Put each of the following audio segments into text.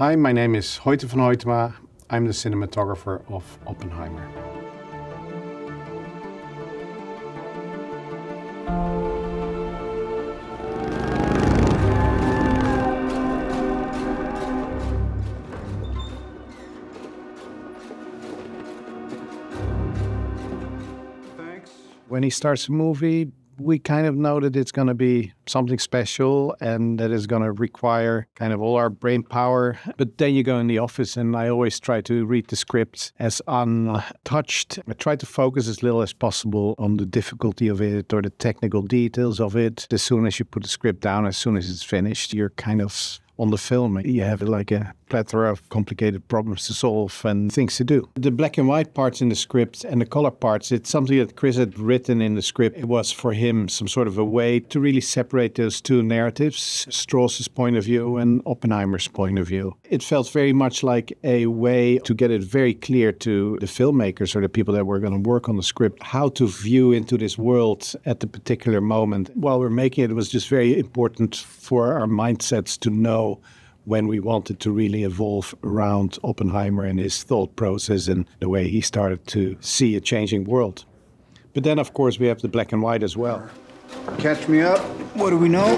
Hi, my name is Hoyte van Hoytema. I'm the cinematographer of Oppenheimer. Thanks. When he starts a movie, we kind of know that it's going to be something special and that is going to require kind of all our brain power. But then you go in the office, and I always try to read the script as untouched. I try to focus as little as possible on the difficulty of it or the technical details of it. As soon as you put the script down, as soon as it's finished, you're kind of on the film. You have like a plethora of complicated problems to solve and things to do. The black and white parts in the script and the color parts, it's something that Chris had written in the script. It was for him some sort of a way to really separate those two narratives, Strauss's point of view and Oppenheimer's point of view. It felt very much like a way to get it very clear to the filmmakers or the people that were going to work on the script how to view into this world at the particular moment. While we're making it, it was just very important for our mindsets to know when we wanted to really evolve around Oppenheimer and his thought process and the way he started to see a changing world. But then, of course, we have the black and white as well. Catch me up. What do we know?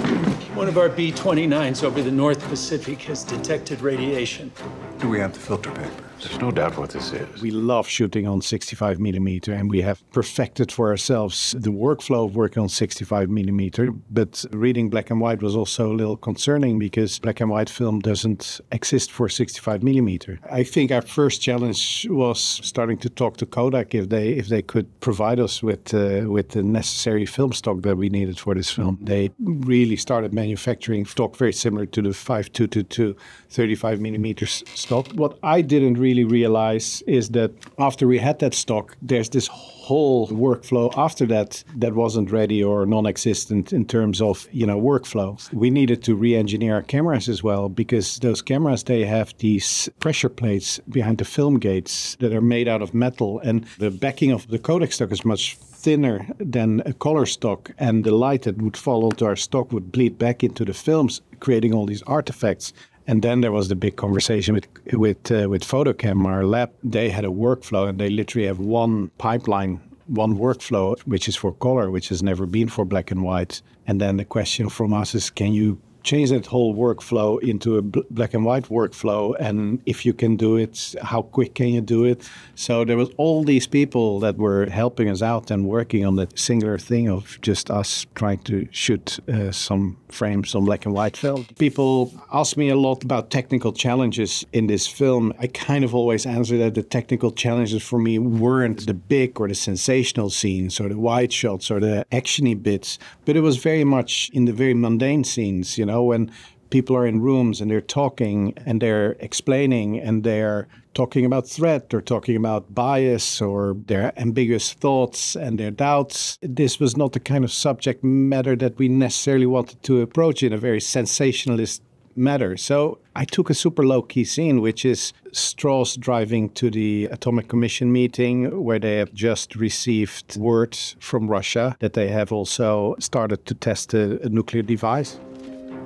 One of our B 29s over the North Pacific has detected radiation. Do we have the filter paper? There's no doubt what this is. We love shooting on 65 millimeter, and we have perfected for ourselves the workflow of working on 65 millimeter. But reading black and white was also a little concerning because black and white film doesn't exist for 65 millimeter. I think our first challenge was starting to talk to Kodak if they if they could provide us with uh, with the necessary film stock that we needed for this film. They really started manufacturing stock very similar to the 5222 35 millimeter stock. What I didn't really really realize is that after we had that stock, there's this whole workflow after that that wasn't ready or non-existent in terms of you know workflow. We needed to re-engineer our cameras as well because those cameras they have these pressure plates behind the film gates that are made out of metal, and the backing of the Kodak stock is much thinner than a color stock, and the light that would fall onto our stock would bleed back into the films, creating all these artifacts. And then there was the big conversation with with uh, with FotoKem, our lab. They had a workflow, and they literally have one pipeline, one workflow, which is for color, which has never been for black and white. And then the question from us is, can you change that whole workflow into a black and white workflow and if you can do it how quick can you do it? So there was all these people that were helping us out and working on that singular thing of just us trying to shoot uh, some frames on black and white film. People ask me a lot about technical challenges in this film. I kind of always answer that the technical challenges for me weren't the big or the sensational scenes or the wide shots or the actiony bits but it was very much in the very mundane scenes you know know, when people are in rooms and they're talking and they're explaining and they're talking about threat or talking about bias or their ambiguous thoughts and their doubts. This was not the kind of subject matter that we necessarily wanted to approach in a very sensationalist matter. So I took a super low key scene, which is Strauss driving to the Atomic Commission meeting where they have just received word from Russia that they have also started to test a, a nuclear device.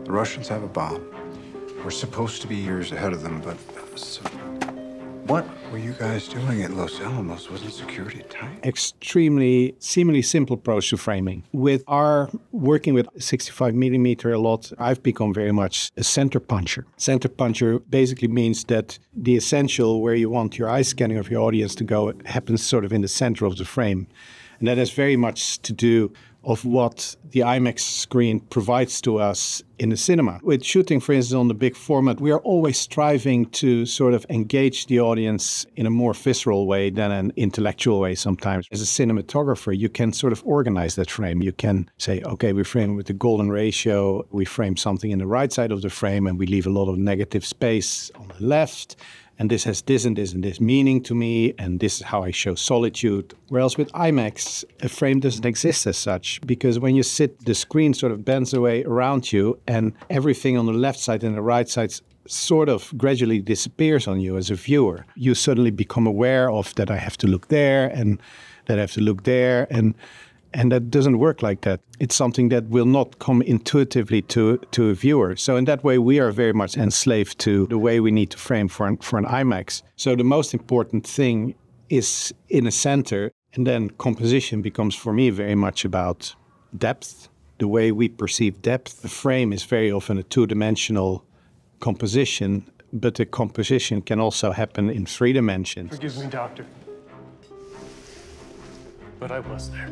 The Russians have a bomb. We're supposed to be years ahead of them, but so what were you guys doing at Los Alamos? Wasn't security tight? Extremely, seemingly simple approach to framing. With our working with 65 millimeter a lot, I've become very much a center puncher. Center puncher basically means that the essential where you want your eye scanning of your audience to go happens sort of in the center of the frame. And that has very much to do of what the IMAX screen provides to us in the cinema. With shooting, for instance, on the big format, we are always striving to sort of engage the audience in a more visceral way than an intellectual way sometimes. As a cinematographer, you can sort of organize that frame. You can say, okay, we frame with the golden ratio, we frame something in the right side of the frame, and we leave a lot of negative space on the left and this has this and this and this meaning to me, and this is how I show solitude. Whereas with IMAX, a frame doesn't exist as such because when you sit, the screen sort of bends away around you, and everything on the left side and the right side sort of gradually disappears on you as a viewer. You suddenly become aware of that I have to look there and that I have to look there and And that doesn't work like that. It's something that will not come intuitively to, to a viewer. So, in that way, we are very much enslaved to the way we need to frame for an, for an IMAX. So, the most important thing is in a center. And then composition becomes for me very much about depth, the way we perceive depth. The frame is very often a two dimensional composition, but the composition can also happen in three dimensions. Forgive me, Doctor. But I was there.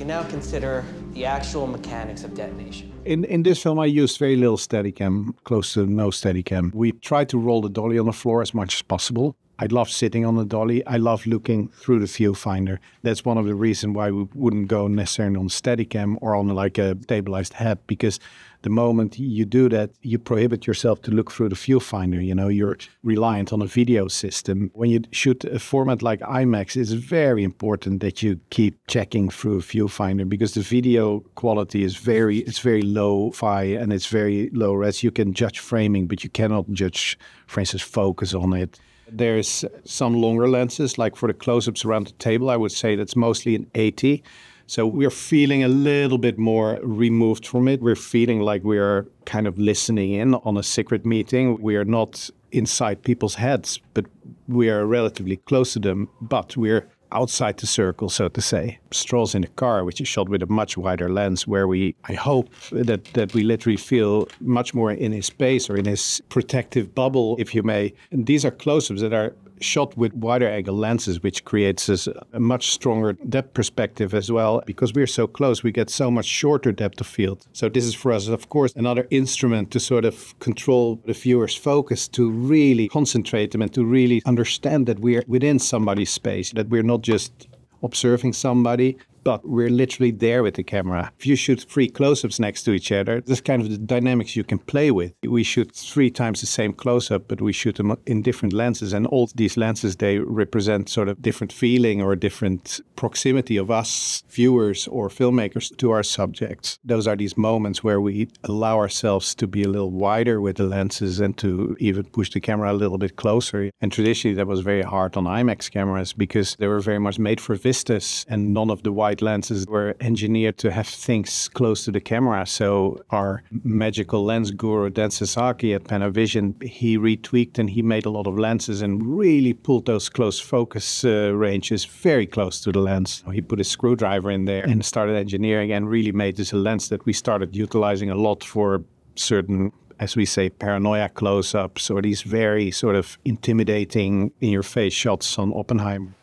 Can now consider the actual mechanics of detonation. In, in this film, I used very little Steadicam, close to no Steadicam. We tried to roll the dolly on the floor as much as possible. I love sitting on the dolly. I love looking through the viewfinder. That's one of the reasons why we wouldn't go necessarily on Steadicam or on like a stabilized head because the moment you do that, you prohibit yourself to look through the viewfinder. You know, you're reliant on a video system. When you shoot a format like IMAX, it's very important that you keep checking through a viewfinder because the video quality is very, it's very low-fi and it's very low res. You can judge framing, but you cannot judge, for instance, focus on it. There's some longer lenses, like for the close-ups around the table, I would say that's mostly an 80. So we're feeling a little bit more removed from it. We're feeling like we are kind of listening in on a secret meeting. We are not inside people's heads, but we are relatively close to them, but we're outside the circle, so to say. Strauss in the car, which is shot with a much wider lens, where we, I hope that, that we literally feel much more in his space or in his protective bubble, if you may. And these are close ups that are shot with wider angle lenses, which creates a much stronger depth perspective as well. Because we're so close, we get so much shorter depth of field. So this is for us, of course, another instrument to sort of control the viewer's focus, to really concentrate them and to really understand that we're within somebody's space, that we're not just observing somebody, but we're literally there with the camera. If you shoot three close ups next to each other, this kind of the dynamics you can play with. We shoot three times the same close up, but we shoot them in different lenses. And all these lenses, they represent sort of different feeling or different proximity of us, viewers or filmmakers, to our subjects. Those are these moments where we allow ourselves to be a little wider with the lenses and to even push the camera a little bit closer. And traditionally, that was very hard on IMAX cameras because they were very much made for vistas and none of the wide wide lenses were engineered to have things close to the camera. So our magical lens guru Dan Sasaki at Panavision, he retweaked and he made a lot of lenses and really pulled those close focus uh, ranges very close to the lens. He put a screwdriver in there and started engineering and really made this a lens that we started utilizing a lot for certain as we say, paranoia close ups or these very sort of intimidating in your face shots on Oppenheimer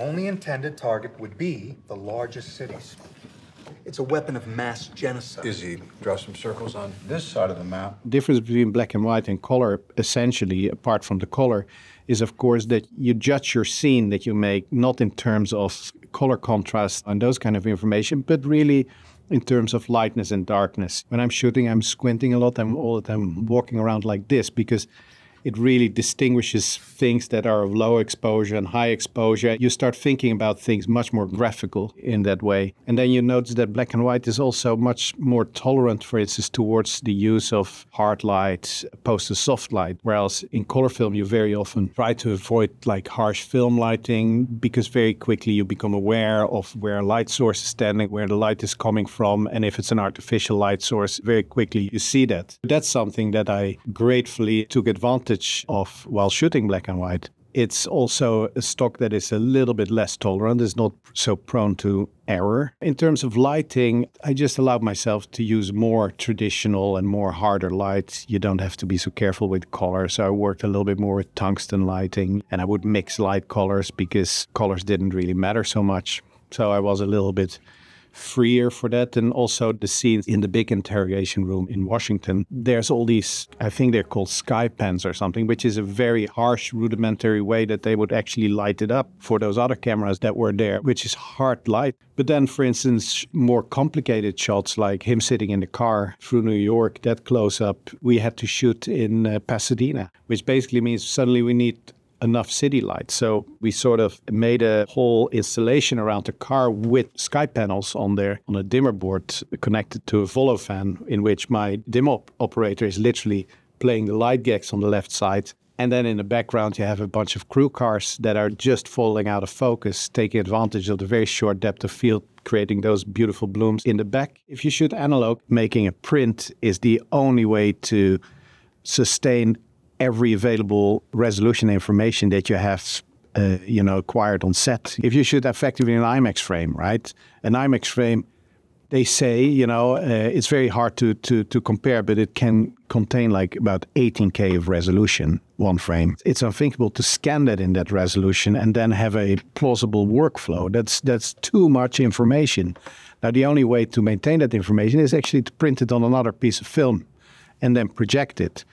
only intended target would be the largest cities. It's a weapon of mass genocide. Izzy, draw some circles on this side of the map. Difference between black and white and color, essentially, apart from the color, is of course that you judge your scene that you make not in terms of color contrast and those kind of information, but really in terms of lightness and darkness. When I'm shooting, I'm squinting a lot. I'm all the time walking around like this because it really distinguishes things that are of low exposure and high exposure. You start thinking about things much more graphical in that way. And then you notice that black and white is also much more tolerant, for instance, towards the use of hard light opposed to soft light. Whereas in color film, you very often try to avoid like harsh film lighting because very quickly you become aware of where light source is standing, where the light is coming from. And if it's an artificial light source, very quickly you see that. That's something that I gratefully took advantage advantage of while shooting black and white. It's also a stock that is a little bit less tolerant, is not so prone to error. In terms of lighting, I just allowed myself to use more traditional and more harder lights. You don't have to be so careful with colors. So I worked a little bit more with tungsten lighting and I would mix light colors because colors didn't really matter so much. So I was a little bit freer for that. And also the scenes in the big interrogation room in Washington. There's all these, I think they're called sky pans or something, which is a very harsh, rudimentary way that they would actually light it up for those other cameras that were there, which is hard light. But then, for instance, more complicated shots like him sitting in the car through New York, that close up, we had to shoot in uh, Pasadena, which basically means suddenly we need enough city lights. So we sort of made a whole installation around the car with sky panels on there on a dimmer board connected to a Volo fan, in which my dim op operator is literally playing the light gags on the left side And then in the background, you have a bunch of crew cars that are just falling out of focus, taking advantage of the very short depth of field, creating those beautiful blooms in the back. If you shoot analog, making a print is the only way to sustain every available resolution information that you have uh, you know acquired on set if you shoot effectively an imax frame right an imax frame they say, you know, uh, it's very hard to, to, to compare, but it can contain like about 18K of resolution, one frame. It's unthinkable to scan that in that resolution and then have a plausible workflow. That's, that's too much information. Now, the only way to maintain that information is actually to print it on another piece of film and then project it.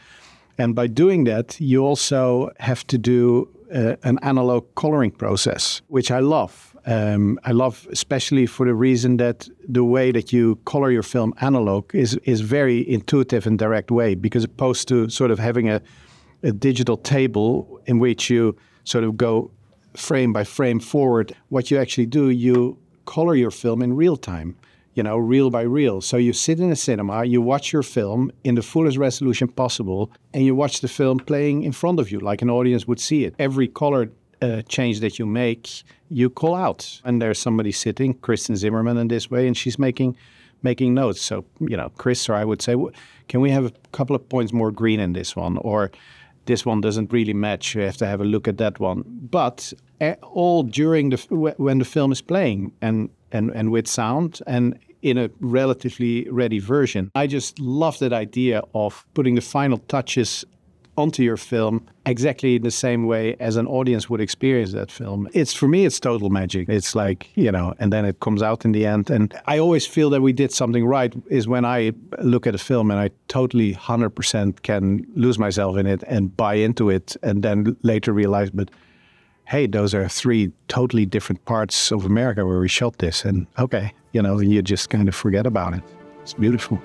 And by doing that, you also have to do uh, an analog coloring process, which I love. Um, I love, especially for the reason that the way that you color your film analog is is very intuitive and direct way, because opposed to sort of having a, a digital table in which you sort of go frame by frame forward, what you actually do, you color your film in real time you know, reel by reel. So you sit in a cinema, you watch your film in the fullest resolution possible, and you watch the film playing in front of you like an audience would see it. Every color uh, change that you make, you call out. And there's somebody sitting, Kristen Zimmerman, in this way, and she's making making notes. So you know, Chris or I would say, can we have a couple of points more green in this one, or this one doesn't really match. You have to have a look at that one. But uh, all during the when the film is playing and and and with sound and in a relatively ready version. I just love that idea of putting the final touches onto your film exactly in the same way as an audience would experience that film. It's for me, it's total magic. It's like, you know, and then it comes out in the end. And I always feel that we did something right is when I look at a film and I totally 100% can lose myself in it and buy into it and then later realize, but hey, those are three totally different parts of America where we shot this. And okay, you know, you just kind of forget about it. It's beautiful.